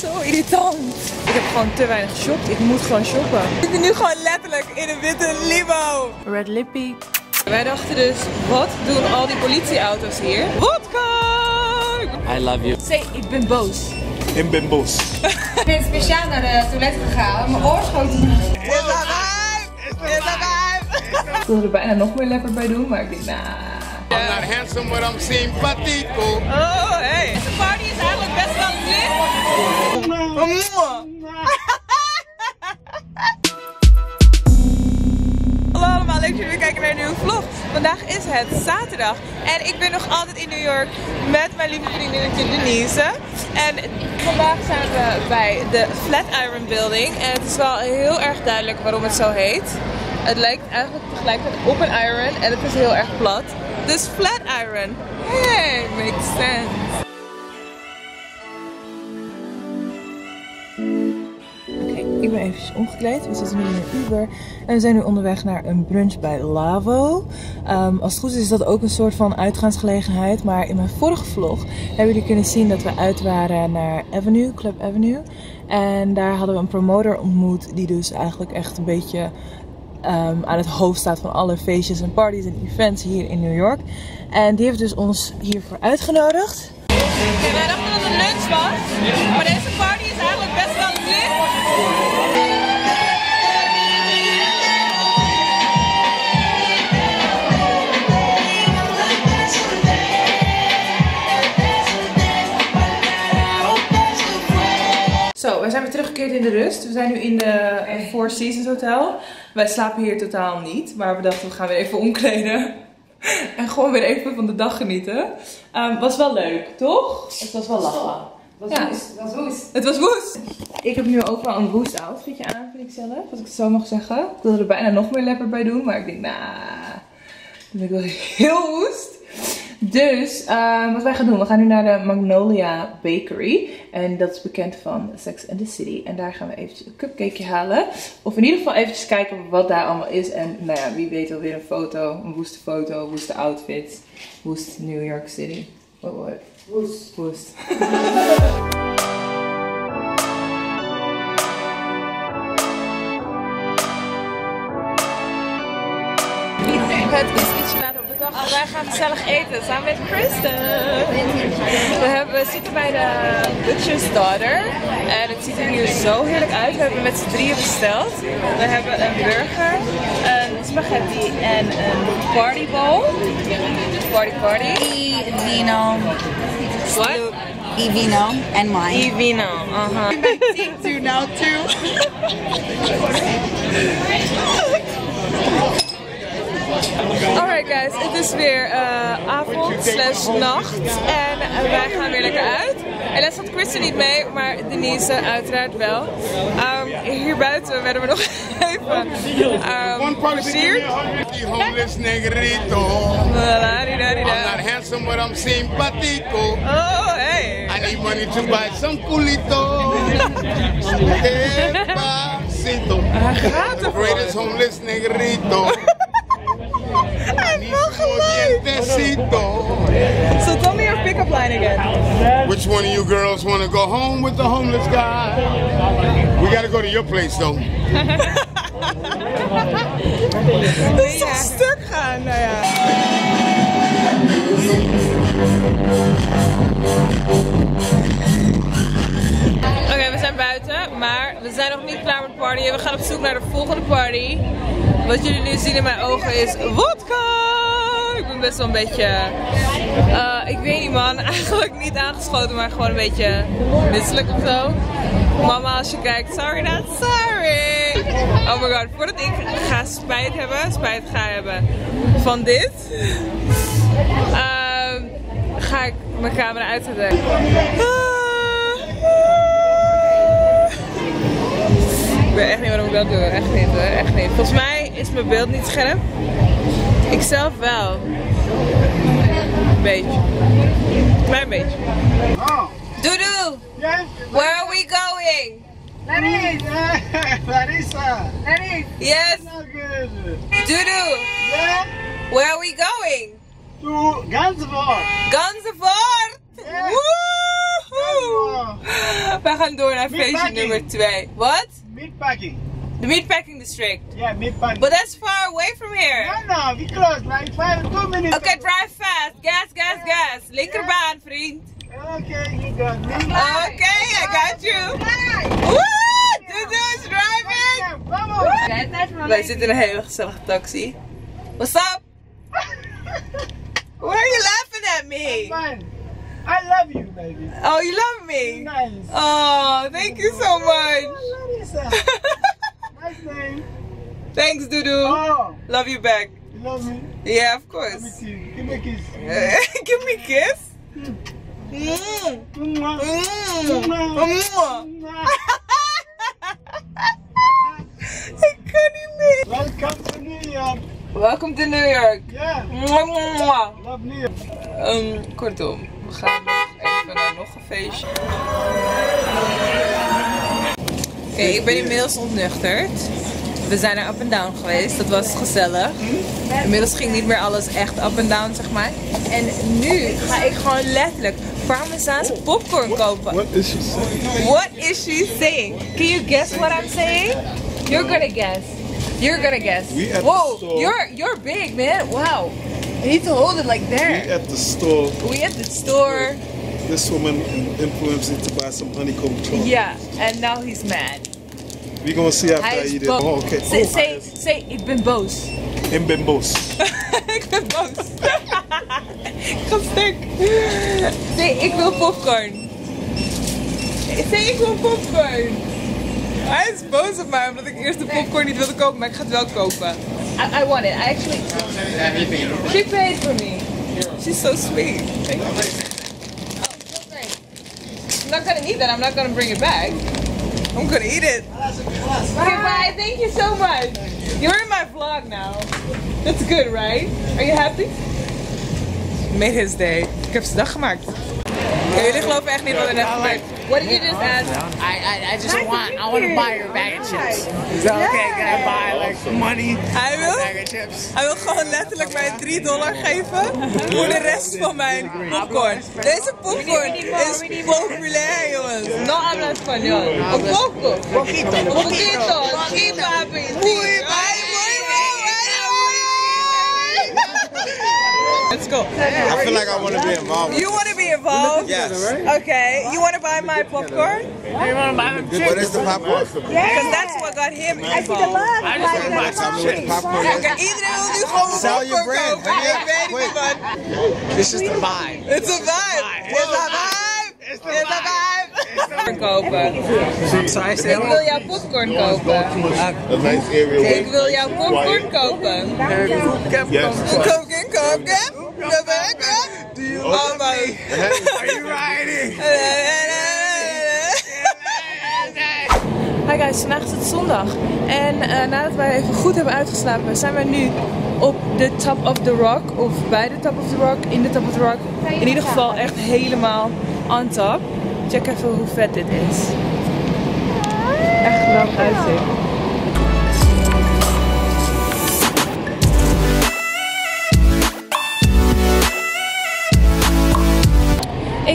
Zo irritant. Ik heb gewoon te weinig geshopt. Ik moet gewoon shoppen. Ik ben nu gewoon letterlijk in een witte limo. Red Lippy. Wij dachten dus, wat doen al die politieauto's hier? Wodka! I love you. Zeg, ik ben boos. In Ben Bos. Ik ben speciaal naar de toilet gegaan. Mijn oorschoten. Is dat wijf? Is dat wijf? Ik wilde er bijna nog meer lekker bij doen, maar ik denk, nah. I'm not handsome, but I'm simpatico. Oh, hey. De party is eigenlijk best wel lit. Hallo allemaal, leuk dat jullie kijken naar een nieuwe vlog. Vandaag is het zaterdag en ik ben nog altijd in New York met mijn lieve vriendinnetje Denise. En vandaag zijn we bij de Flatiron Building en het is wel heel erg duidelijk waarom het zo heet. Het lijkt eigenlijk tegelijkertijd op een iron en het is heel erg plat. Dus Flatiron. Hey, makes sense. Ik ben even omgekleed. We zitten nu in een Uber. En we zijn nu onderweg naar een brunch bij Lavo. Ehm, als het goed is, is dat ook een soort van uitgaansgelegenheid. Maar in mijn vorige vlog hebben jullie kunnen zien dat we uit waren naar Avenue, Club Avenue. En daar hadden we een promoter ontmoet. Die dus eigenlijk echt een beetje ehm, aan het hoofd staat van alle feestjes en parties en events hier in New York. En die heeft dus ons hiervoor uitgenodigd. Okay, wij dachten dat het een lunch was, maar deze party is eigenlijk best wel lit. Zo, wij zijn weer teruggekeerd in de rust. We zijn nu in de eh, Four Seasons Hotel. Wij slapen hier totaal niet, maar we dachten we gaan weer even omkleden. En gewoon weer even van de dag genieten. Ehm, was wel leuk, toch? Het was wel lachen. Ja. Dat was woest. Het was woest. Ik heb nu ook wel een woest outfitje aan, vind ik zelf. Als ik het zo mag zeggen. Ik wilde er bijna nog meer lekker bij doen. Maar ik denk, nou, dan ben ik wel heel woest. Dus, ehm, wat wij gaan doen. We gaan nu naar de Magnolia Bakery. En dat is bekend van Sex and the City. En daar gaan we eventjes een cupcakeje halen. Of in ieder geval eventjes kijken wat daar allemaal is. En nou ja, wie weet alweer een foto. Een woeste foto, woeste outfit. Woest New York City. What, what? Woest. Woest. Het is ietsje later maar wij gaan gezellig eten samen met Kristen. We, hebben, we zitten bij de Butcher's Daughter en het ziet er hier zo heerlijk uit. We hebben met z'n drieën besteld. We hebben een burger, een spaghetti en een party bowl. Party party. Vino, What? e vino, and wine. E vino, aha. Do now too. Alright guys, het is weer eh, avond slash nacht en eh, wij gaan weer lekker uit. Helaas had Kristen niet mee, maar Denise uiteraard wel. Ehm, hier buiten werden we nog even um, versierd. The homeless negrito. Handsome, but I'm simpatico. Oh, hey. I need money to buy some culito. Despacito. gaat The greatest homeless negrito. So tell me your pick-up line again. Which one of you girls want to go home with the homeless guy? We got to go to your place though. Dat is toch stuk gaan, nou ja. Oké, we zijn buiten, maar we zijn nog niet klaar met partyen. We gaan op zoek naar de volgende party. Wat jullie nu zien in mijn ogen is wodka! Best wel een beetje, eh, ik weet niet man, eigenlijk niet aangeschoten, maar gewoon een beetje misselijk of zo. Mama, als je kijkt, sorry not sorry. Oh my god, voordat ik ga spijt hebben, spijt ga hebben van dit, ehm, ga ik mijn camera uitzetten. Ik weet echt niet waarom ik dat doe, echt niet, hoor. echt niet. Volgens mij is mijn beeld niet scherp. Ik zelf wel. Beetje. Klein beetje. Oh, Doedoe, yes. where are we going? Larissa. Uh, yes, Not good. Doedoe, Yeah. where are we going? To Gansevoort. Ganzenvoort! Yeah. Woe! Woehoe. Wij gaan door naar feestje nummer 2. Wat? Meatpacking. The Meatpacking District. Yeah, meatpacking. But that's far away from here. No, no, we close. Like five, two minutes. Okay, drive fast. Gas, gas, gas. Linkerbaan, vriend. Okay, you got me. Okay, I got you. Woo! Dudu is driving. Vamos. Wij zitten in een hele gezellige taxi. What's up? Why are you laughing at me? Fine. I love you, baby. Oh, you love me? Nice. Oh, thank you so much. Thanks, Dudu. Oh, Love you back. you love me? Yeah, of course. Give me a kiss. Give me a kiss. Mm. Mwah. Mm. Mwah. Mwah. Ik kan niet meer. Welcome to New York. Welcome to New York. Yeah, Mwah, mwah. love New York. Um, kortom, we gaan nog even naar nog een feestje. Oké, ik ben inmiddels ontnuchterd. We zijn er up en down geweest, dat was gezellig. Inmiddels ging niet meer alles echt up en down, zeg maar. En nu ga ik gewoon letterlijk Parmezaanse popcorn kopen. What is she saying? What is she saying? Can you guess what I'm saying? You're gonna guess. You're gonna guess. We at the Whoa, store. you're you're big, man. Wow. You need to hold it like We there. at the store. We at the store. This woman influenced me to buy some honeycomb chocolate. Yeah, and now he's mad. We gonna see after Hij I eat it. Oh, okay. Say, Oh, say, say, ik ben boos. in Bimbos. ik ben boos. ik ga stuk. Say, ik wil popcorn. Say, ik wil popcorn. Hij is boos op mij omdat ik eerst de popcorn niet wilde kopen, maar ik ga het wel kopen. I, I want it. I actually. She paid for me. She's so sweet. Thank you. Oh, so great. I'm not gonna eat that. I'm not gonna bring it back. I'm gonna eat it. Okay, bye. Thank you so much. You're in my vlog now. That's good, right? Are you happy? Made his day. Ik heb zijn dag gemaakt. Jullie geloven echt niet wat er net gebeurt. What did you just ask? I, I, I just want, I want to buy your bag of chips. Is that okay? Can I buy like money? Hij wil, Bag of chips. hij wil gewoon letterlijk mij 3 dollar geven voor de rest van mijn popcorn. Deze popcorn is populair, jongens. No habla español. Un poco. Poquito. Poquito. Sí, papi. Sí. Let's go. I feel like I want to be involved. You want to be involved? Yes. Okay. You want to buy my popcorn? You want to buy them chips? What is the popcorn? Because that's what got him involved. I see the love. I just want to buy Tell some me what the chips. popcorn Oké, is. iedereen wil nu gewoon Sell your popcorn brand. kopen. Hurry Ik up. weet niet, Quick. man. It's just a vibe. It's a vibe. It's a vibe. It's It's a vibe. Popcorn kopen. Sorry, Ik wil jouw popcorn kopen. A nice area Ik wil jouw popcorn kopen. Yes. Koken, Do you love me? Are you riding? Hi guys, vandaag is het zondag. En eh, nadat wij even goed hebben uitgeslapen, zijn wij nu op de top of the rock. Of bij de top of the rock, in de top of the rock. In ieder geval echt helemaal on top. Check even hoe vet dit is. Echt geweldig uitzicht.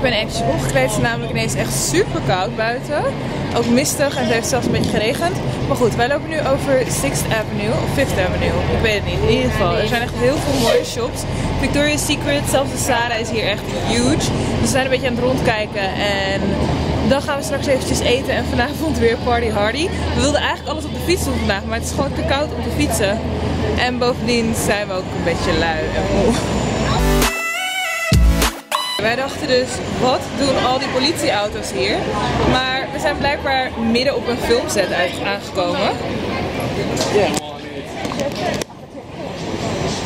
Ik ben eventjes omgekleed. Namelijk ineens echt super koud buiten. Ook mistig en het heeft zelfs een beetje geregend. Maar goed, wij lopen nu over 6th Avenue of 5th Avenue. Ik weet het niet. In ieder geval, er zijn echt heel veel mooie shops. Victoria's Secret, zelfs de Zara is hier echt huge. Dus we zijn een beetje aan het rondkijken en dan gaan we straks eventjes eten en vanavond weer party hardy. We wilden eigenlijk alles op de fiets doen vandaag, maar het is gewoon te koud om te fietsen. En bovendien zijn we ook een beetje lui en moe. Wij dachten dus, wat doen al die politieauto's hier? Maar we zijn blijkbaar midden op een filmset aangekomen.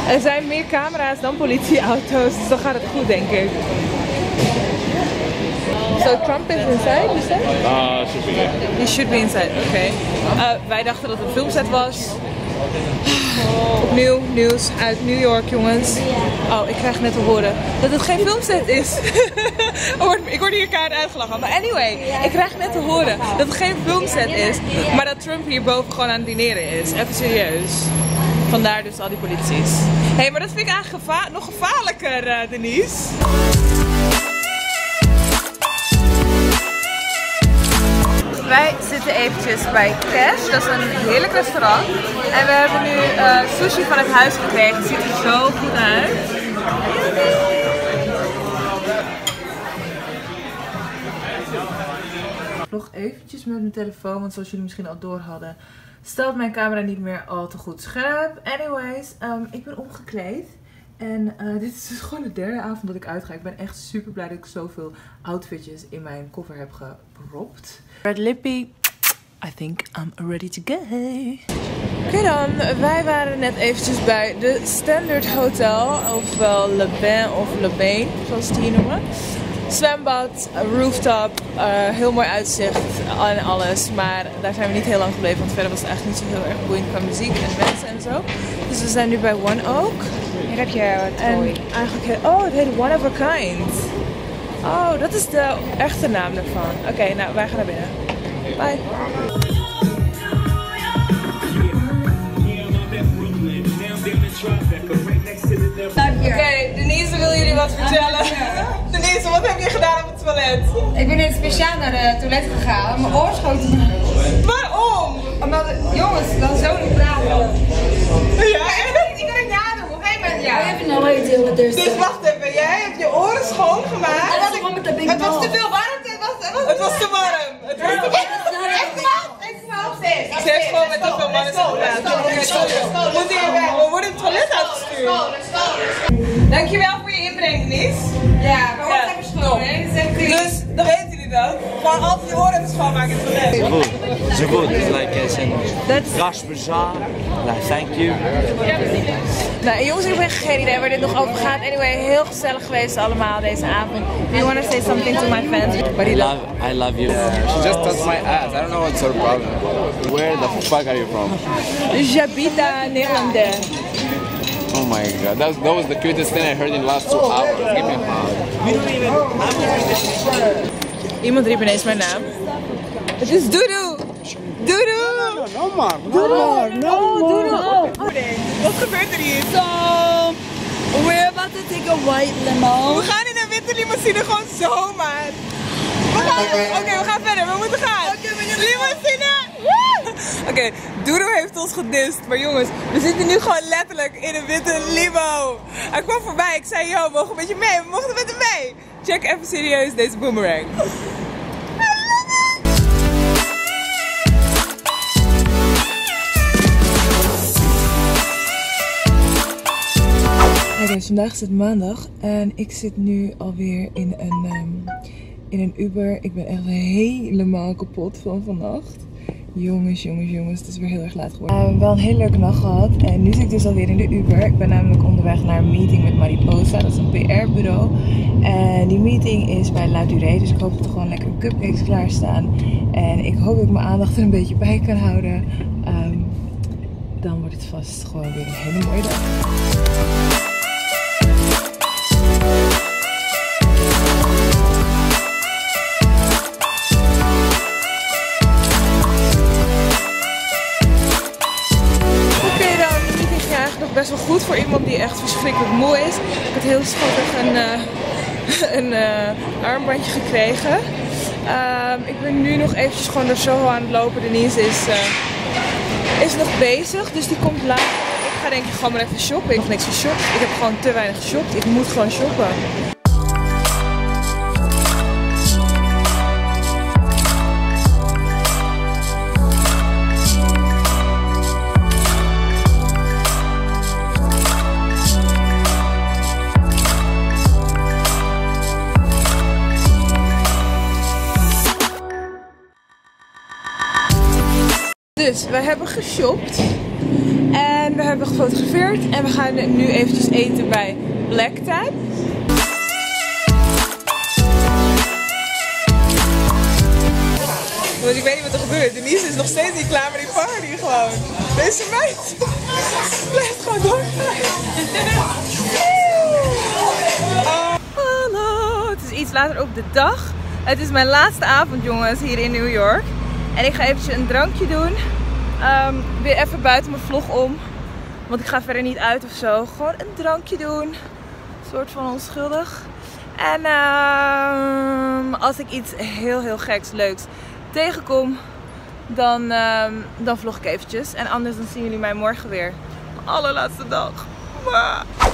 Er zijn meer camera's dan politieauto's, dus dan gaat het goed denk ik. So Trump is inside, you said? Uh, should be. He should be inside, oké. Uh, wij dachten dat het een filmset was. Opnieuw nieuws uit New York, jongens. Oh, ik krijg net te horen dat het geen filmset is. Wordt- ik word hier kaart uitgelachen. Maar anyway, ik krijg net te horen dat het geen filmset is. Maar dat Trump hierboven gewoon aan het dineren is. Even serieus. Vandaar dus al die polities. Hé, hey, maar dat vind ik eigenlijk nog gevaarlijker, eh, Denise. Wij zitten eventjes bij Cash, dat is een heerlijk restaurant. En we hebben nu eh, sushi van het huis gekregen. Het ziet er zo goed uit. vlog eventjes met mijn telefoon, want zoals jullie misschien al door hadden, stelt mijn camera niet meer al te goed scherp. Anyways, ehm, ik ben omgekleed. En eh, dit is dus gewoon de derde avond dat ik uitga. Ik ben echt super blij dat ik zoveel outfitjes in mijn koffer heb gepropt. Red lippy. I think I'm ready to go. Oké dan, wij waren net eventjes bij de Standard Hotel, ofwel Le Bain of Le Bain, zoals het hier noemen. Zwembad, rooftop, uh, heel mooi uitzicht en alles. Maar daar zijn we niet heel lang gebleven, want verder was het eigenlijk niet zo heel erg boeiend qua muziek en mensen en zo. Dus we zijn nu bij One Oak. Hier heb je het En eigenlijk, oh, het heet One of a Kind. Oh, dat is de echte naam ervan. Oké, nou, wij gaan naar binnen. Bye. Oké, Denise wil jullie wat vertellen. Denise, wat heb je gedaan op het toilet? Ik ben net speciaal naar de toilet gegaan. Mijn oorschoten. Waarom? Omdat, jongens, dan zo niet praten. Ja, Ik kan niet- ik kan het nadoen. Ja. no idea what there's Dus wacht even, jij hebt je oren schoongemaakt. Big Het was te veel warmte. Het was, het was, Het was te warm. Het was te warm. Ze heeft gewoon met te veel mannen gepraat. We worden het toilet uitgestuurd. Dankjewel voor je inbreng, Denise. Ja, maar wat even schoon, hè? Dus, weten Gewoon altijd je oren even schoonmaken in het toilet. So good. It's like That's- Rash Bazaar. Like, thank you. Nou, jongens, ik heb echt geen idee waar dit nog over gaat. Anyway, heel gezellig geweest allemaal deze avond. Do you want to say something to my fans? But I love love, I love you. She just touched my ass. I don't know what's her problem. Where the fuck are you from? Jabita Nederlander. Oh my god, that was, that was the cutest thing I heard in the last two hours. Give me a hug. Iemand riep ineens mijn naam. Het is Doedoe! Doedoe! No more. No more. No more. Wat gebeurt er hier? So, we're about to take a white limo. We gaan in een witte limousine gewoon zomaar. We gaan- Oké, we gaan verder. We moeten gaan. limousine! Woe! Oké, Doedoe heeft ons gedist. Maar jongens, we zitten nu gewoon letterlijk in een witte limo. Hij kwam voorbij. Ik zei, yo, we mogen met je mee. We mochten met hem mee. Check even serieus deze boomerang. Hey vandaag is het maandag en ik zit nu alweer in een, ehm, in een Uber. Ik ben echt helemaal kapot van vannacht. Jongens, jongens, jongens, het is weer heel erg laat geworden. We hebben wel een hele leuke nacht gehad en nu zit ik dus alweer in de Uber. Ik ben namelijk onderweg naar een meeting met Mariposa, dat is een PR-bureau. En die meeting is bij La Durée, dus ik hoop dat er gewoon lekker cupcakes klaarstaan. En ik hoop dat ik mijn aandacht er een beetje bij kan houden. Ehm, dan wordt het vast gewoon weer een hele mooie dag. Voor iemand die echt verschrikkelijk moe is. Ik heb heel schattig een, eh, een eh, armbandje gekregen. Ehm, ik ben nu nog eventjes gewoon door Soho aan het lopen. Denise is, eh, is nog bezig, dus die komt later. Ik ga denk ik gewoon maar even shoppen. Ik heb niks geshopt. Ik heb gewoon te weinig geshopt. Ik moet gewoon shoppen. Dus we hebben geshopt. En we hebben gefotografeerd. En we gaan nu eventjes eten bij Black Tap. Want ik weet niet wat er gebeurt. Denise is nog steeds niet klaar met die party gewoon. Deze meid blijft gewoon. Hallo, het is iets later op de dag. Het is mijn laatste avond jongens hier in New York. En ik ga eventjes een drankje doen. Ehm, weer even buiten mijn vlog om. Want ik ga verder niet uit of zo. Gewoon een drankje doen. Een soort van onschuldig. En ehm, als ik iets heel heel geks leuks tegenkom, dan, ehm, dan vlog ik eventjes. En anders dan zien jullie mij morgen weer. Allerlaatste dag.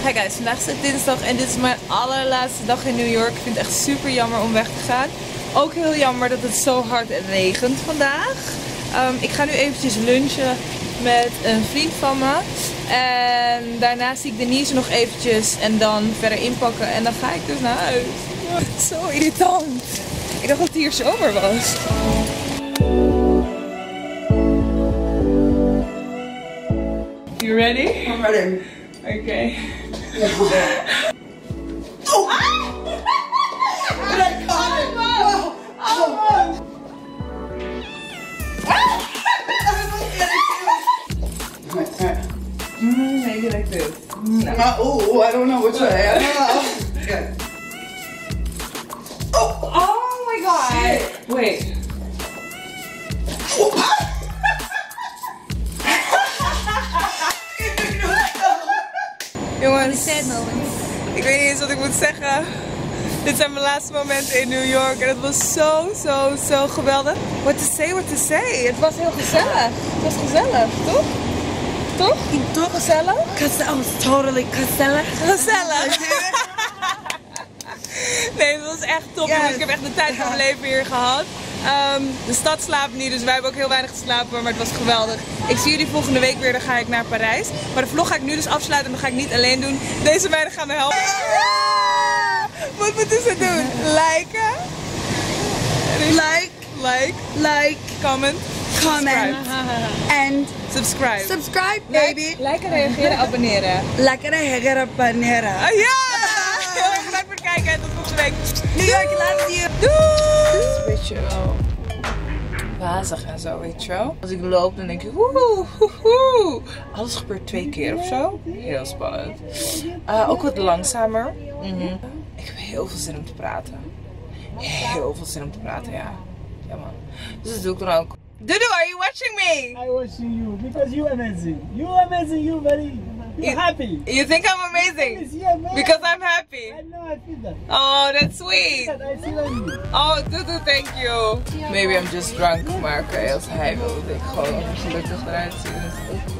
Hey guys, vandaag is het dinsdag en dit is mijn allerlaatste dag in New York. Ik vind het echt super jammer om weg te gaan. Ook heel jammer dat het zo hard regent vandaag. Ehm, ik ga nu eventjes lunchen met een vriend van me. En daarna zie ik Denise nog eventjes en dan verder inpakken. En dan ga ik dus naar huis. Zo irritant. Ik dacht dat het hier zomer was. You ready? I'm ready. Okay. Mm, maybe like this. oh, I don't know which way. I don't know. Okay. Oh my god! Wait. Jongens, ik weet niet eens wat ik moet zeggen. Dit zijn mijn laatste momenten in New York en het was zo, zo, zo geweldig. What to say, what to say. Het was heel gezellig. Het was gezellig, toch? Toch? Gezellig? Cause I was totally gezellig. Gezellig. Nee, het was echt top. Ik heb echt de tijd van mijn leven hier gehad. Ehm, de stad slaapt niet, dus wij hebben ook heel weinig geslapen, maar het was geweldig. Ik zie jullie volgende week weer, dan ga ik naar Parijs. Maar de vlog ga ik nu dus afsluiten en dat ga ik niet alleen doen. Deze meiden gaan me helpen. Wat moeten ze doen? Liken? Like, Like, like, comment, comment, and subscribe. subscribe, baby. Liken, reageren, abonneren. Lekker hegger panera. Ah, ja! Heel erg bedankt voor het kijken en tot volgende week. York, love you. Doei! Weet je wel, wazig en zo, weet je wel. Als ik loop, dan denk ik, woehoe, woehoe. Alles gebeurt twee keer of zo. Heel spannend. Eh, ook wat langzamer. Mhm. Ik heb heel veel zin om te praten. Heel veel zin om te praten, ja. Ja man. Dus dat doe ik dan ook. Dudu, are you watching me? I watching you because you amazing. You amazing. You very. You You- happy. You think I'm amazing? Yeah, man. Because I'm happy. I know. I feel that. Oh, that's sweet. That I see on you. Oh, Dudu, thank you. Maybe I'm just drunk, maar oké, als hij wil dat ik gewoon gelukkig eruit zie. dan is het ook